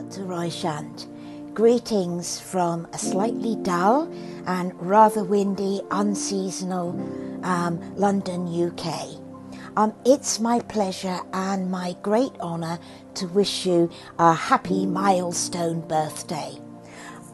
Dr. Roychand. Greetings from a slightly dull and rather windy, unseasonal um, London, UK. Um, it's my pleasure and my great honour to wish you a happy milestone birthday.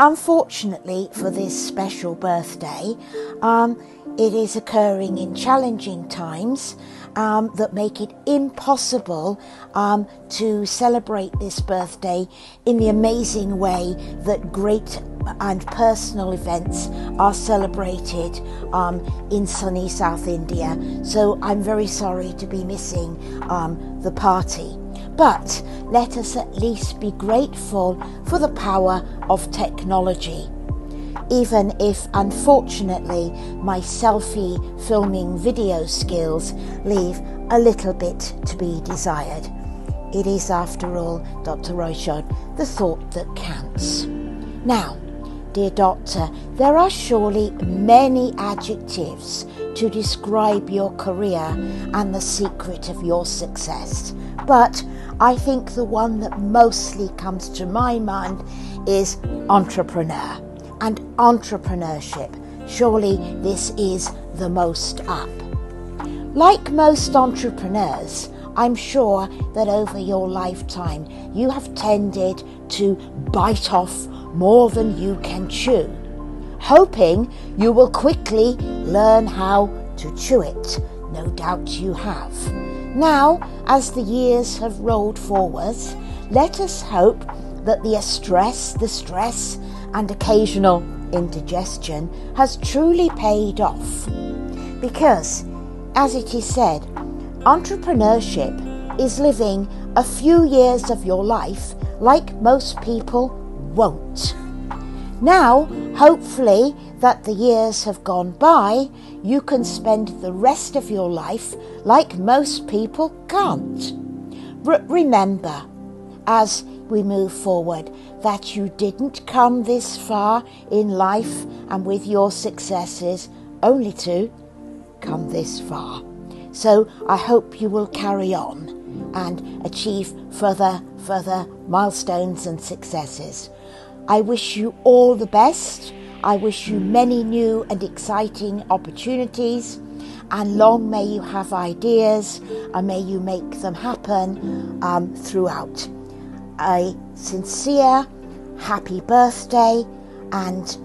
Unfortunately, for this special birthday, um, it is occurring in challenging times um, that make it impossible um, to celebrate this birthday in the amazing way that great and personal events are celebrated um, in sunny South India. So I'm very sorry to be missing um, the party. But let us at least be grateful for the power of technology even if unfortunately my selfie filming video skills leave a little bit to be desired. It is, after all, Dr. Roychand, the thought that counts. Now, dear doctor, there are surely many adjectives to describe your career and the secret of your success. But I think the one that mostly comes to my mind is entrepreneur and entrepreneurship. Surely this is the most up. Like most entrepreneurs, I'm sure that over your lifetime you have tended to bite off more than you can chew, hoping you will quickly learn how to chew it. No doubt you have. Now, as the years have rolled forwards, let us hope that the stress, the stress, and occasional indigestion has truly paid off. Because, as it is said, entrepreneurship is living a few years of your life like most people won't. Now, hopefully, that the years have gone by, you can spend the rest of your life like most people can't. R- remember, as we move forward, that you didn't come this far in life and with your successes only to come this far. So I hope you will carry on and achieve further, further milestones and successes. I wish you all the best. I wish you many new and exciting opportunities, and long may you have ideas and may you make them happen um, throughout a sincere happy birthday and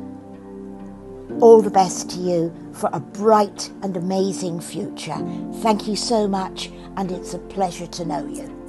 all the best to you for a bright and amazing future. Thank you so much, and it's a pleasure to know you.